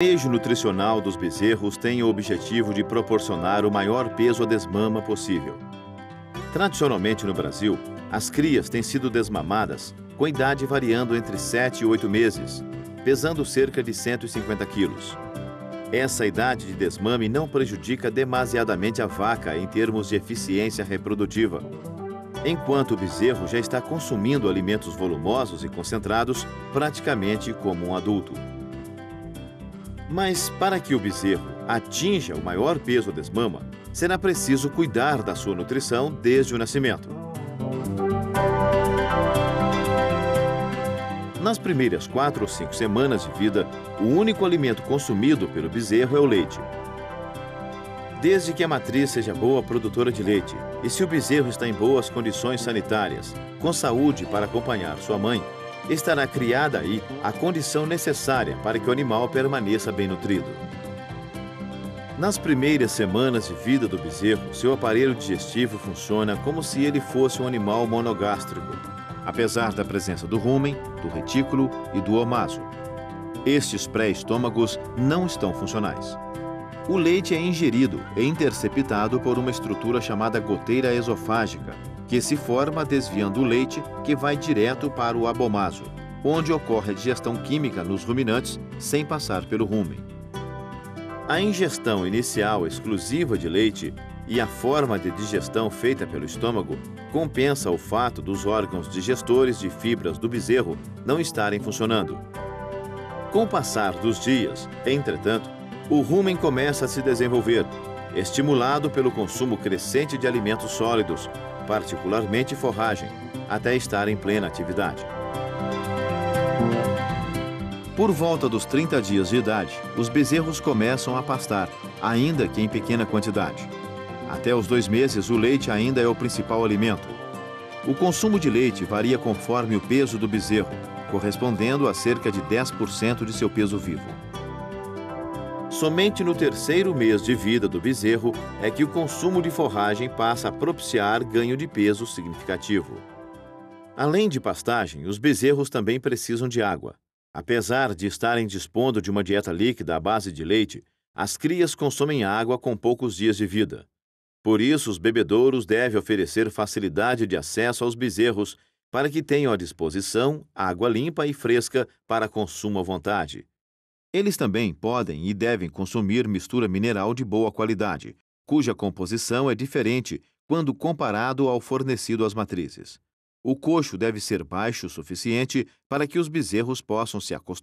manejo nutricional dos bezerros tem o objetivo de proporcionar o maior peso à desmama possível. Tradicionalmente no Brasil, as crias têm sido desmamadas com idade variando entre 7 e 8 meses, pesando cerca de 150 quilos. Essa idade de desmame não prejudica demasiadamente a vaca em termos de eficiência reprodutiva, enquanto o bezerro já está consumindo alimentos volumosos e concentrados praticamente como um adulto. Mas para que o bezerro atinja o maior peso desmama, será preciso cuidar da sua nutrição desde o nascimento. Nas primeiras quatro ou cinco semanas de vida, o único alimento consumido pelo bezerro é o leite. Desde que a matriz seja boa produtora de leite e se o bezerro está em boas condições sanitárias, com saúde para acompanhar sua mãe, estará criada aí a condição necessária para que o animal permaneça bem nutrido. Nas primeiras semanas de vida do bezerro, seu aparelho digestivo funciona como se ele fosse um animal monogástrico, apesar da presença do rumen, do retículo e do omaso. Estes pré-estômagos não estão funcionais. O leite é ingerido e interceptado por uma estrutura chamada goteira esofágica, que se forma desviando o leite que vai direto para o abomaso, onde ocorre a digestão química nos ruminantes sem passar pelo rumen. A ingestão inicial exclusiva de leite e a forma de digestão feita pelo estômago compensa o fato dos órgãos digestores de fibras do bezerro não estarem funcionando. Com o passar dos dias, entretanto, o rumen começa a se desenvolver, estimulado pelo consumo crescente de alimentos sólidos, particularmente forragem, até estar em plena atividade. Por volta dos 30 dias de idade, os bezerros começam a pastar, ainda que em pequena quantidade. Até os dois meses, o leite ainda é o principal alimento. O consumo de leite varia conforme o peso do bezerro, correspondendo a cerca de 10% de seu peso vivo. Somente no terceiro mês de vida do bezerro é que o consumo de forragem passa a propiciar ganho de peso significativo. Além de pastagem, os bezerros também precisam de água. Apesar de estarem dispondo de uma dieta líquida à base de leite, as crias consomem água com poucos dias de vida. Por isso, os bebedouros devem oferecer facilidade de acesso aos bezerros para que tenham à disposição água limpa e fresca para consumo à vontade. Eles também podem e devem consumir mistura mineral de boa qualidade, cuja composição é diferente quando comparado ao fornecido às matrizes. O coxo deve ser baixo o suficiente para que os bezerros possam se acostumar